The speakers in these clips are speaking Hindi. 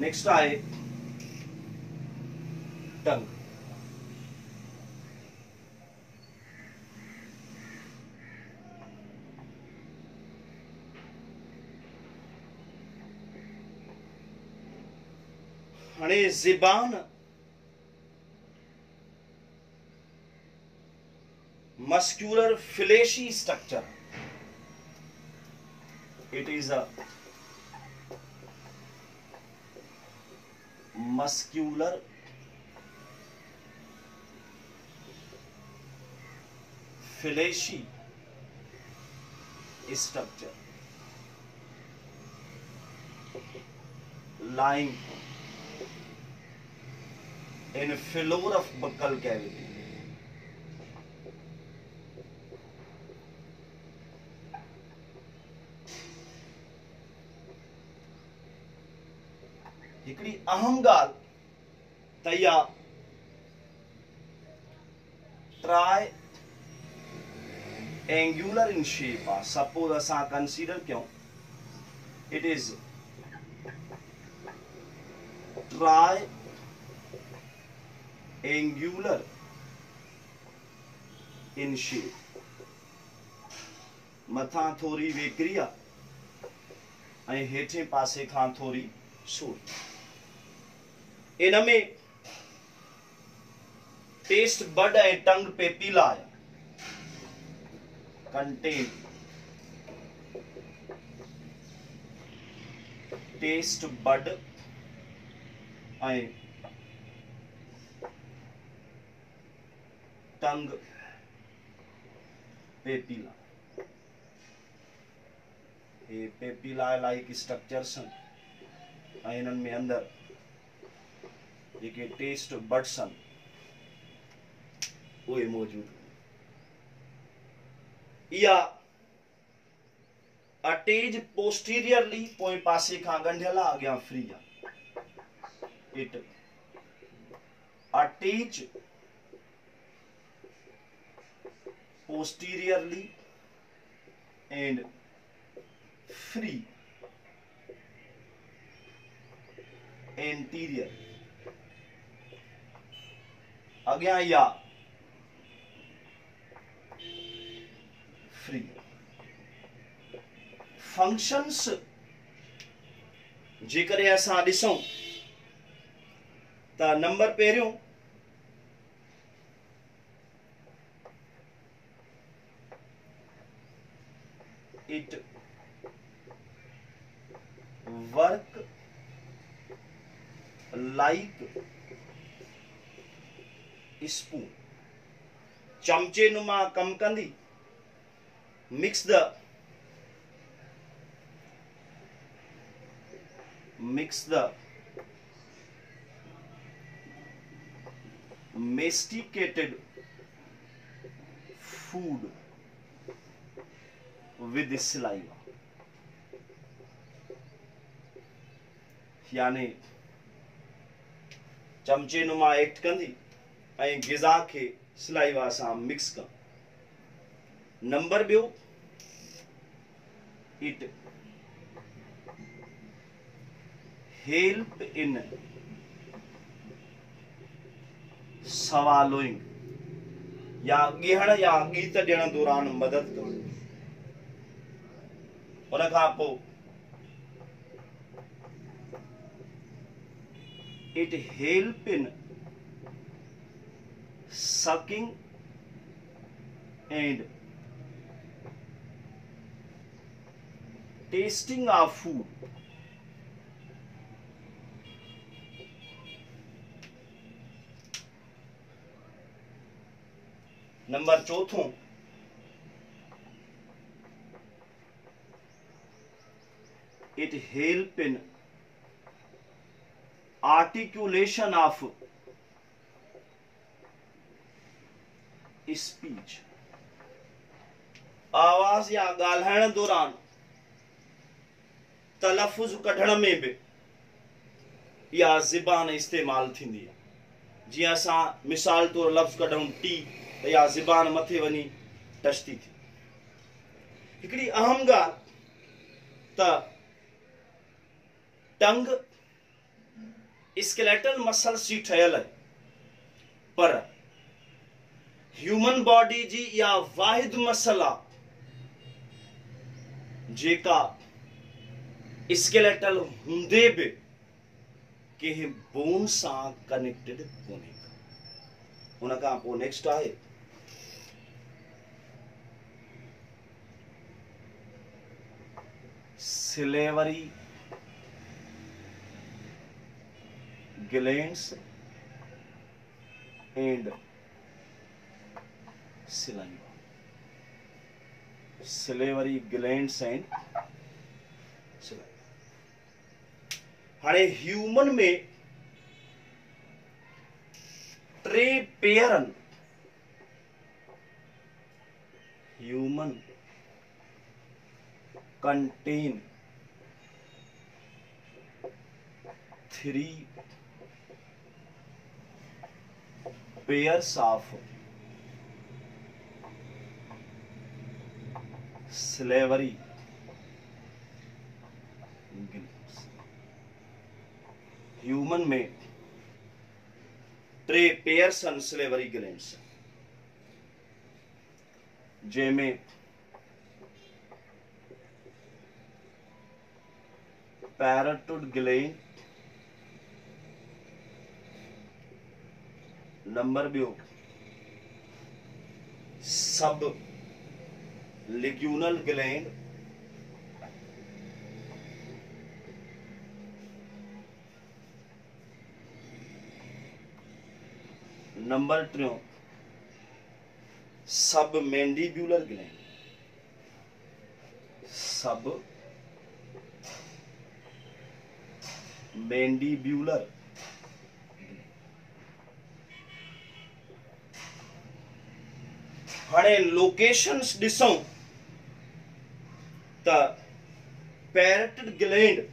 नेक्स्ट आए tongue जिबान muscular fleshy structure it is a muscular fallacy structure, lying in a floor of buccal cavity. अहंगार तैया triangular in shape suppose us consider क्यों it is triangular in shape मथा थोड़ी वेकरी हेठे पासे थोड़ी सूरी इनमें टेस्ट बड ए टंग पे पीला है कंटेन टेस्ट बड आए टंग पेपीला ये पेपीला लाइक स्ट्रक्चर्स हैं इनमें अंदर जेके टेस्ट बड्स आहिनि उहे मौजूदु इहा अटेज पोस्टीरियरली पोएं पासे खां ॻंढियल आ गया फ्री आहे it attach posteriorly and free anterior अॻियां ई आहे फ्री फंक्शंस जेकर असां ॾिसूं त नंबर पहिरियों it work like like spoon चमचे नुमा कमकंदी mix the mix the masticated food with saliva यानी चमचे नुमा एक्ट कंदी गिज़ा खे सिलाईवा मिक्स कर नंबर ॿियो गीत ॾियण दौरान मदद it help in sucking and tasting of food number चौथों it help in articulation of speech आवाज़ या ॻाल्हाइण दौरान तलफ़ुज़ कढण में बि इहा ज़बान इस्तेमालु थींदी आहे जीअं असां मिसाल तौरु लफ़्ज़ कढूं टी त इहा ज़बान मथे वञी टच थी थिए हिकिड़ी अहम ॻाल्हि त टंग स्केलेटल मसल्स जी ठहियलु आहे पर ह्यूमन बॉडी जी या वाहिद मसला जेका स्केलेटल हूंदे बे के बोन सा कनेक्टेड कोने उनका पो नेक्स्ट आए salivary glands and saliva salivary glands and saliva हमारे ह्यूमन में ट्रेपेयरन human contain three pairs of salivary human में प्रेपेयर्स एंड स्लेवरी ग्लैंड्स जैमे पैराटूड ग्लैंड नंबर भी हो सब लिग्यूनल ग्लैंड नंबर ट्रो submandibular gland submandibular हाँ लोकेशन्स ॾिसूं the parotid gland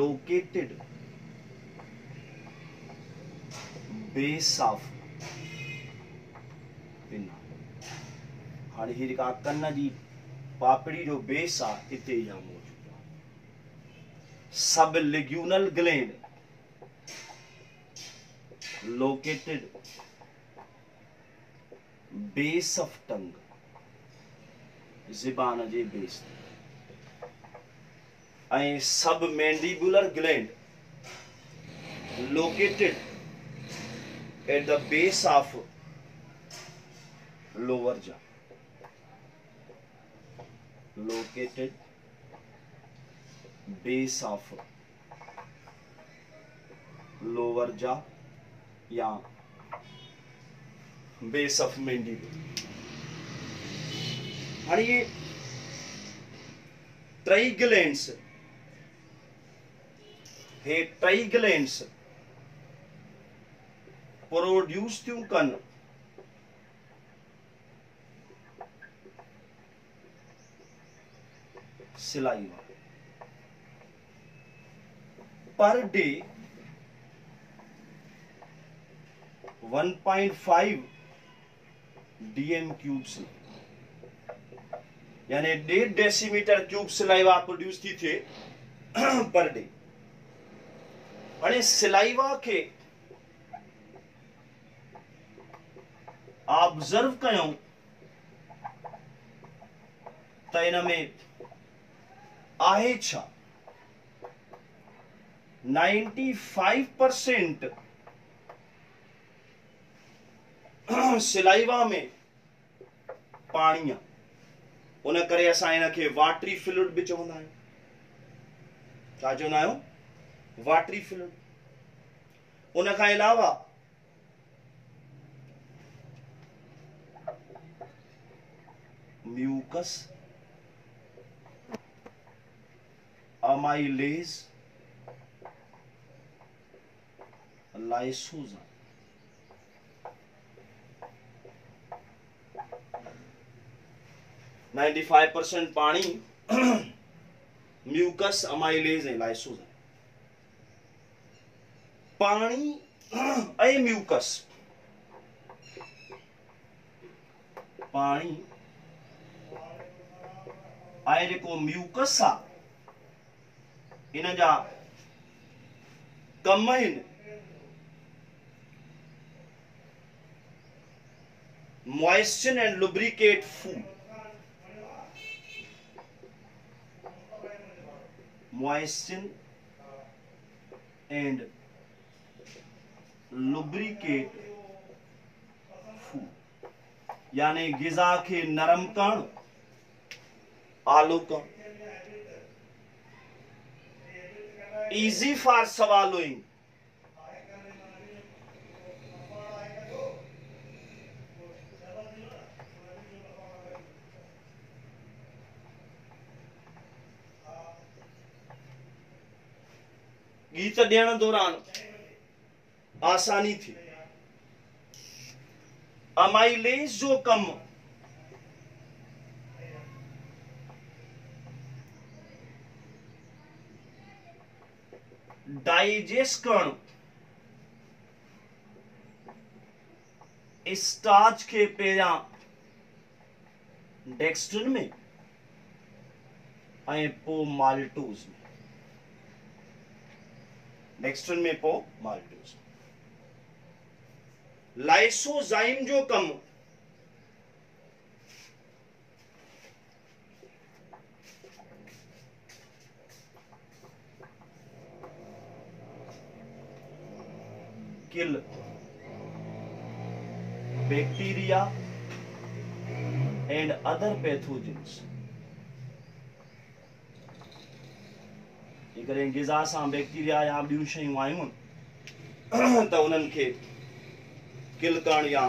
located base of pinna ಹಣಹಿರಿಕಾ ಕನ್ನಜಿ पापड़ी जो बेसा इते यहाँ मौजूद sublingual gland located base of tongue जिबान जी बेस ऐं submandibular gland located at the base of lower jaw located base of lower jaw या बेस ऑफ मेंडिले आणि ट्राईगलेंड्स हे ट्राइग्लेंस प्रोड्यूस थियूं कन सिलाई पर डे 1.5 डीएम क्यूब से यानी डेढ़ डेसीमीटर क्यूब सिलाईवा प्रोड्यूस की थे पर डे हाणे सिलाइवा खे ऑब्ज़र्व क्यों त इन में आहे छा 95 परसेंट सिलाईवा में पाणी उन करे असां हिनखे वाटरी फिलुट बि चवंदा आहियूं छा चवंदा आहियूं वाट्री फिलुड उनखां अलावा म्यूकस अमाइलेज लाइसोज़ा 95 परसेंट पानी म्यूकस अमाइलेज है लाइसोज है पानी ए म्यूकस पानी आए जेको म्यूकस आहे इन जा कम आहिनि moisture and lubricate food moisten and lubricate food यानी गिजा के नरम करण आलो करण ईज़ी फॉर सवालोइंग गीत ॾियण दौरान आसानी थी अमाइलेज जो कम डाइजेस्ट करण स्टार्च के पेरा डेक्स्ट्रिन में ऐं पोइ माल्टूज़ में नेक्स्ट वन में पो माल्टोज लाइसोजाइम जो कम kill bacteria and other pathogens जेकॾहिं गिज़ा सां बैक्टीरिया या ॿियूं शयूं आहियूं त उन्हनि खे गिल या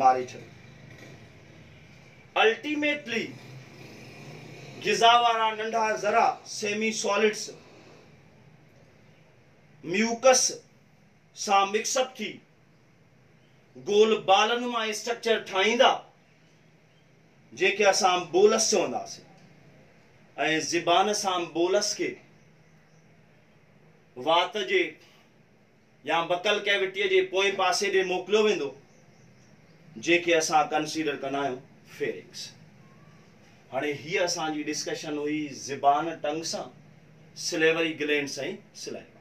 मारे छॾ अल्टीमेटली गिज़ा वारा नंढा ज़रा सेमी सॉलिड्स म्यूकस सां मिक्सअप थी गोल बालनि मां स्ट्रक्चर ठाहींदा जेके असां बोलस हूंदासीं ऐं ज़बान सां बोलस खे वात जे या बकल कैविटीअ जे पोएं पासे ॾे मोकिलियो वेंदो जेके असां कंसीडर कंदा आहियूं फेरिक्स हाणे हीअ असांजी डिस्कशन हुई ज़बान टंग सां सिलेवरी गलेंड ऐं सिलाई